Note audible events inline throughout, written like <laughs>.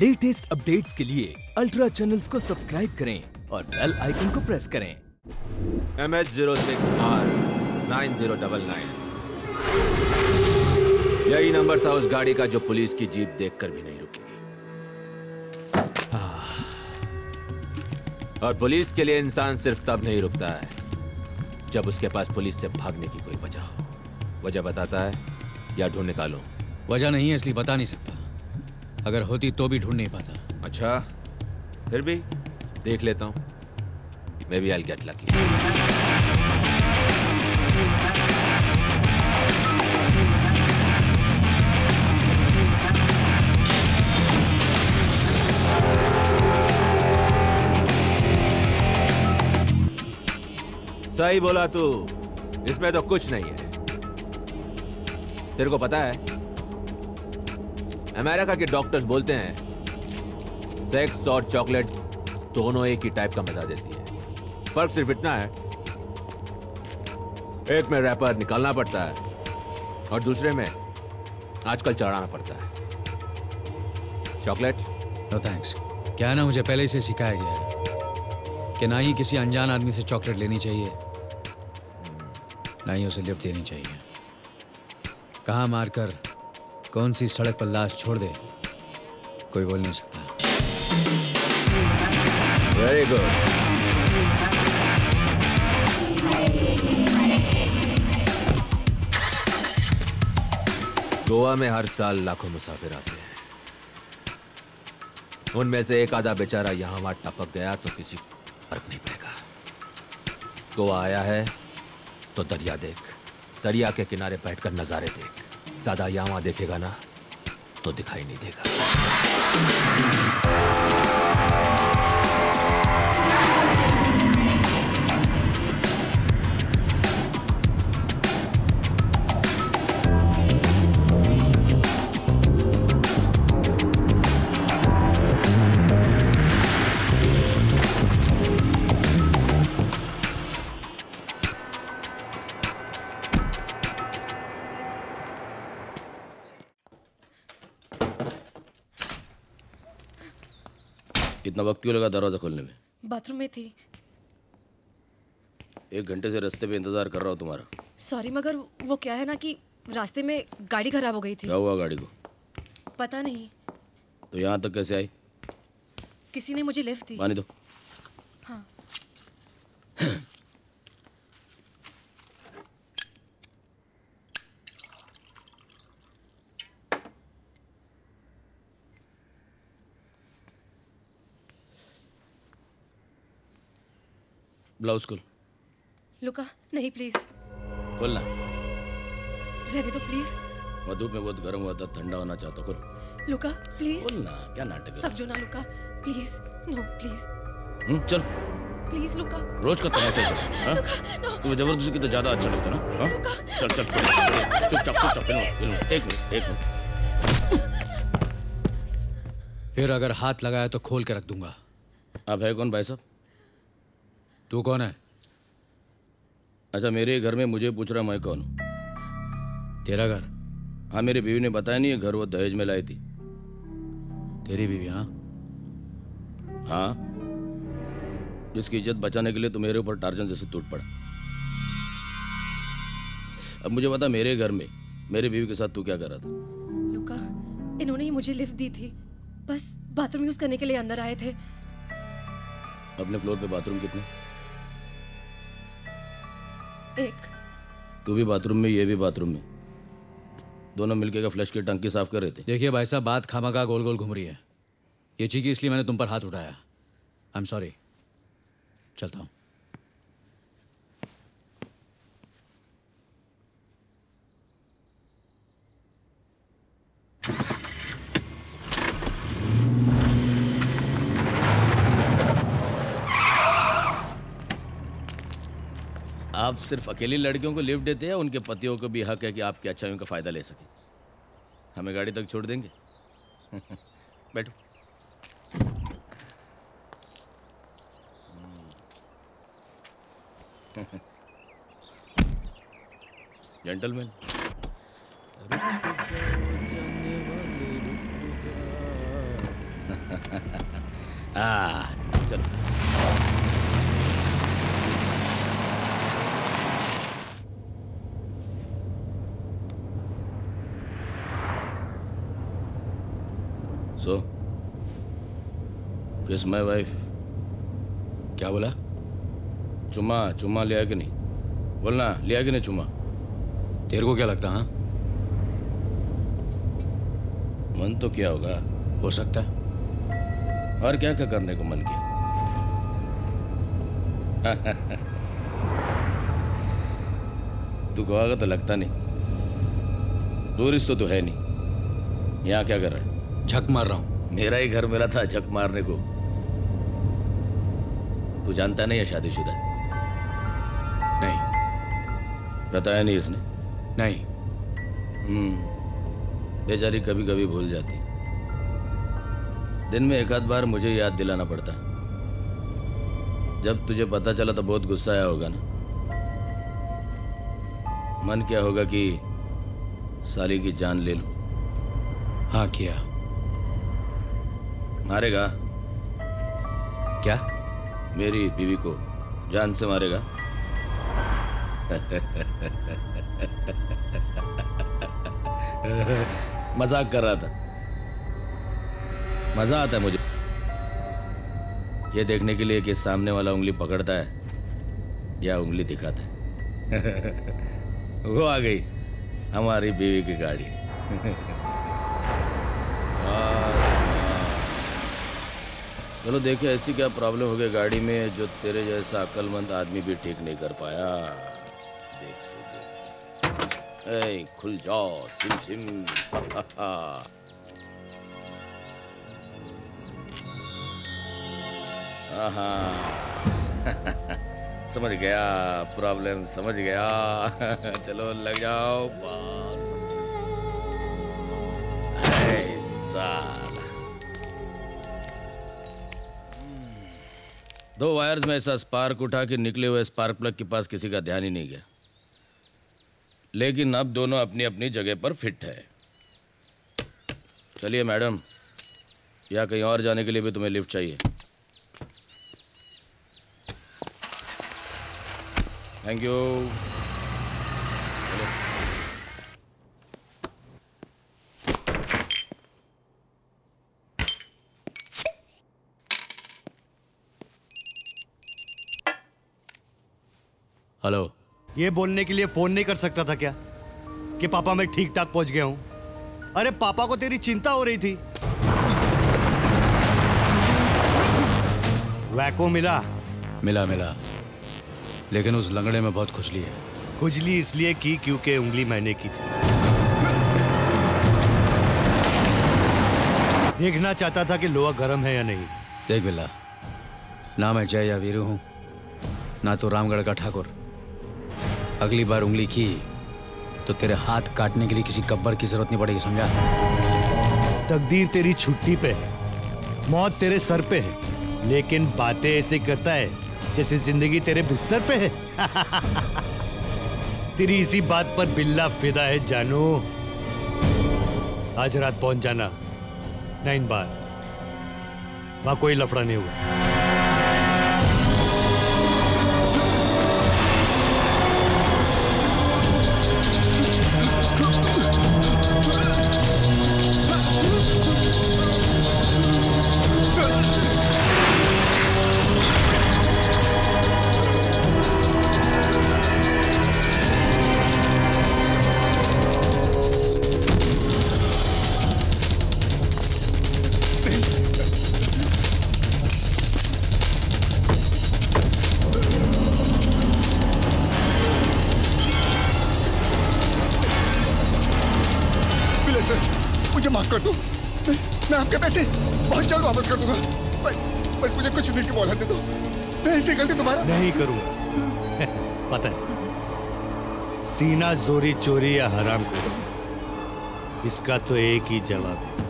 Latest updates के लिए ultra channels को सब्सक्राइब करें और बेल आइकन को प्रेस करें। M H zero six R nine zero double nine यही नंबर था उस गाड़ी का जो पुलिस की जीप देखकर भी नहीं रुकी। और पुलिस के लिए इंसान सिर्फ़ तब नहीं रुकता है जब उसके पास पुलिस से भागने की कोई वजह हो। वजह बताता है या ढूंढ निकालो? वजह नहीं है इसलिए बता नहीं सकता। अगर होती तो भी ढूंढ नहीं पाता। अच्छा फिर भी? देख लेता हूँ। Maybe I get lucky सही बोला तू। इसमें तो कुछ नहीं है। तेरे को पता है अमेरिका के डॉक्टर्स बोलते हैं सेक्स और चॉकलेट दोनों एक ही टाइप का मज़ा देती है। फ़र्क सिर्फ़ इतना है, एक में रैपर निकालना पड़ता है और दूसरे में आजकल चढ़ाना पड़ता है। चॉकलेट नो थैंक्स क्या ना, मुझे पहले से सिखाया गया है कि ना ही किसी अनजान आदमी से चॉकलेट लेनी चाहिए, ना ही उसे लिफ्ट देनी चाहिए। कहाँ मारकर कौन सी सड़क पर लाश छोड़ दे? कोई बोल नहीं सकता। वेरी गुड गोवा में हर साल लाखों मुसाफिर आते हैं। उनमें से एक आधा बेचारा यहाँ वहाँ टपक गया तो किसी फ़र्क नहीं पड़ेगा। गोवा आया है तो दरिया देख, दरिया के किनारे बैठकर नजारे देख। ज़्यादा यहाँ देखेगा ना तो दिखाई नहीं देगा। इतना वक्त क्यों लगा दरवाज़ा खोलने में? बाथरूम में थी। एक घंटे से रास्ते पे इंतज़ार कर रहा हूँ तुम्हारा। सॉरी मगर वो क्या है ना कि रास्ते में गाड़ी खराब हो गई थी। क्या हुआ गाड़ी को? पता नहीं। तो यहाँ तक कैसे आई? किसी ने मुझे लिफ्ट दी। पानी दो। हाँ। <clears throat> ब्लाउज खोल। लुका नहीं प्लीज़ खोलना। रहने दो प्लीज़ मधुप में बहुत गर्म हुआ था ठंडा होना चाहता खोल। लुका प्लीज़ खोलना क्या नाटक है? समझो ना Luca please no please hmm, चल। Please Luca. रोज का तमाशा है। तो, <laughs> हाँ? नो तुम्हें ज़बरदस्ती की तो ज़्यादा अच्छा लगता ना? हाँ? चल चल चल, चल, चुपचाप चुपचाप फ़िल्म फ़िल्म एक मिनट एक मिनट। फिर अगर हाथ लगाया तो खोल के रख दूँगा। आप है कौन भाई साहब? तू कौन है? अच्छा मेरे घर में मुझे पूछ रहा मैं कौन हूँ? तेरा घर? हाँ मेरी बीवी ने बताया नहीं ये घर वो दहेज में लाई थी। तेरी बीवी हाँ? हाँ। जिसकी इज़्ज़त बचाने के लिए तो मेरे ऊपर टार्जन जैसे टूट पड़ा। अब मुझे बता मेरे घर में मेरे बीवी के साथ तू क्या कर रहा था? लुका इन्होंने ही मुझे लिफ्ट दी थी। बस बाथरूम यूज़ करने के लिए अंदर आए थे। अपने फ्लोर पे बाथरूम कितने? एक। तू भी बाथरूम में ये भी बाथरूम में। दोनों मिलके का फ्लश की टंकी साफ़ कर रहे थे? देखिए भाई साहब बात खामा का गोल गोल घूम रही है। ये चीखी इसलिए मैंने तुम पर हाथ उठाया। आई एम सॉरी चलता हूँ। आप सिर्फ़ अकेली लड़कियों को लिफ्ट देते हैं, उनके पतियों को भी हक है कि आपकी अच्छाइयों का फ़ायदा ले सके। हमें गाड़ी तक छोड़ देंगे? <laughs> बैठो। <laughs> जेंटलमैन <laughs> हाँ चलो सो किस माय वाइफ क्या बोला? चुम्मा चुम्मा लिया कि नहीं? बोलना लिया कि नहीं चुम्मा? तेरे को क्या लगता हाँ मन तो क्या होगा? हो सकता है। और क्या क्या करने को मन किया? तू कहोगा तो लगता नहीं। टूरिस्ट तो तू है नहीं। यहाँ क्या कर रहा है? झक मार रहा हूँ। मेरा ही घर मिला था झक मारने को। तू जानता नहीं है शादीशुदा? नहीं। बताया नहीं इसने नहीं। हम्म। बेचारी कभी कभी भूल जाती। दिन में एक आध बार मुझे याद दिलाना पड़ता। जब तुझे पता चला तो बहुत गुस्सा आया होगा ना? मन क्या होगा कि साली की जान ले लूँ? हाँ किया। मारेगा। क्या? मेरी बीवी को जान से मारेगा। मज़ाक कर रहा था। मज़ा आता है मुझे। ये देखने के लिए कि सामने वाला उंगली पकड़ता है या उंगली दिखाता है। <laughs> वो आ गई। हमारी बीवी की गाड़ी। <laughs> चलो देखे ऐसी क्या प्रॉब्लम हो गई गाड़ी में? जो तेरे जैसा अक्लमंद आदमी भी ठीक नहीं कर पाया। देखते देखते। ए, खुल जाओ सिम सिम। <laughs> आहा। <laughs> समझ गया प्रॉब्लम समझ गया। <laughs> चलो लग जाओ बस। दो वायर्स में ऐसा स्पार्क उठा के निकले हुए स्पार्क प्लग के पास किसी का ध्यान ही नहीं गया। लेकिन अब दोनों अपनी अपनी जगह पर फिट है। चलिए मैडम, या कहीं और जाने के लिए भी तुम्हें लिफ्ट चाहिए। Thank you hello. ये बोलने के लिए फ़ोन नहीं कर सकता था क्या? कि पापा मैं ठीक ठाक पहुँच गया हूँ। अरे पापा को तेरी चिंता हो रही थी। वैको मिला। मिला मिला। लेकिन उस लंगड़े में बहुत खुजली है। खुजली इसलिए की क्योंकि उंगली मैंने की थी। देखना चाहता था कि लोहा गर्म है या नहीं। देख बिल्ला ना मैं जय या वीरू हूँ ना तो रामगढ़ का ठाकुर। अगली बार उंगली की तो तेरे हाथ काटने के लिए किसी गब्बर की ज़रूरत नहीं पड़ेगी, समझा? तकदीर तेरी छुट्टी पे है, मौत तेरे सर पे है, लेकिन बातें ऐसे करता है जैसे ज़िंदगी तेरे बिस्तर पे है। <laughs> तेरी इसी बात पर बिल्ला फिदा है, जानू। आज रात पहुँच जाना नाइन बार। वहाँ कोई लफड़ा नहीं हुआ। कर दो? मैं, आपके पैसे बहुत जल्द वापस कर दूँगा। बस बस मुझे कुछ दिन की मोहलत दे दो। मैं ऐसी गलती दोबारा नहीं करूँगा। <laughs> पता है सीना जोरी चोरी या हराम को इसका तो एक ही जवाब है।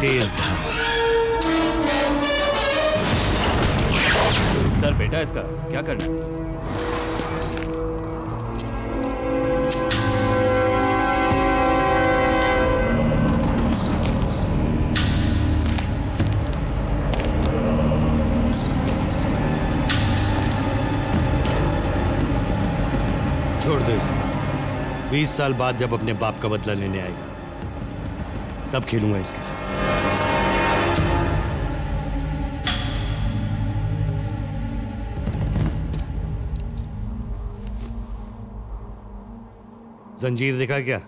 तेज धार। सर, बेटा इसका क्या करना छोड़ दो इसे। बीस साल बाद जब अपने बाप का बदला लेने आएगा, तब खेलूँगा इसके साथ। जंजीर देखा क्या?